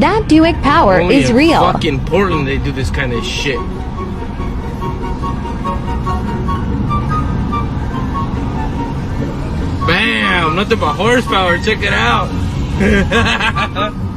That Buick power Only is real. Fucking Portland, they do this kind of shit. Bam! Nothing but horsepower. Check it out.